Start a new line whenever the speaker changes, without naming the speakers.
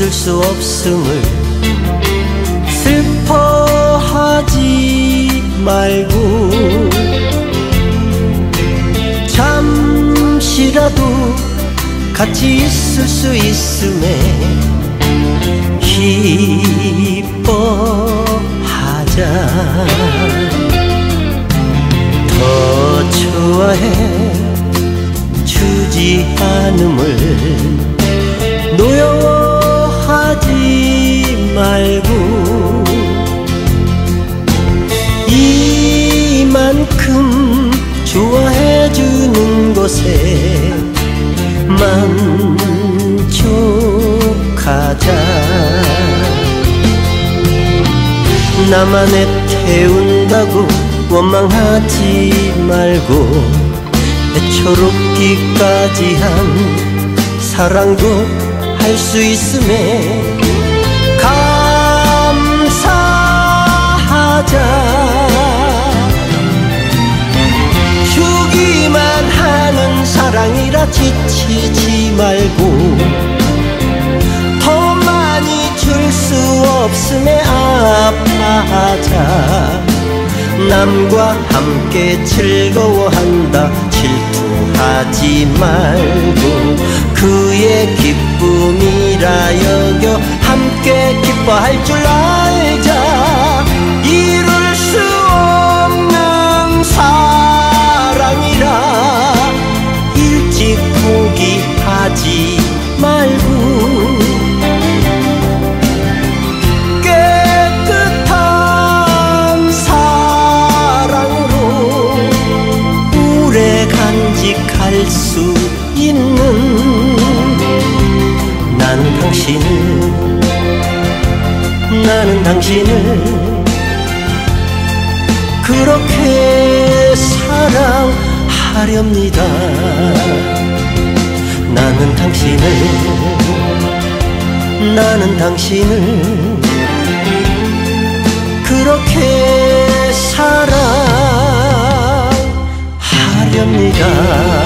있을 수 없음을 슬퍼하지 말고 잠시라도 같이 있을 수 있음에 기뻐하자. 더 좋아해 주지 않음을 것에 만족하자. 나만의 태운다고 원망하지 말고 애초롭기까지 한 사랑도 할 수 있음에 감사하자 지치지 말고 더 많이 줄 수 없음에 아파하자. 남과 함께 즐거워한다. 질투하지 말고 그의 기쁨이라 여겨 함께 기뻐할 줄 알자 간직할 수 있는 나는 당신을 나는 당신을 그렇게 사랑하렵니다. 나는 당신을 나는 당신을 啊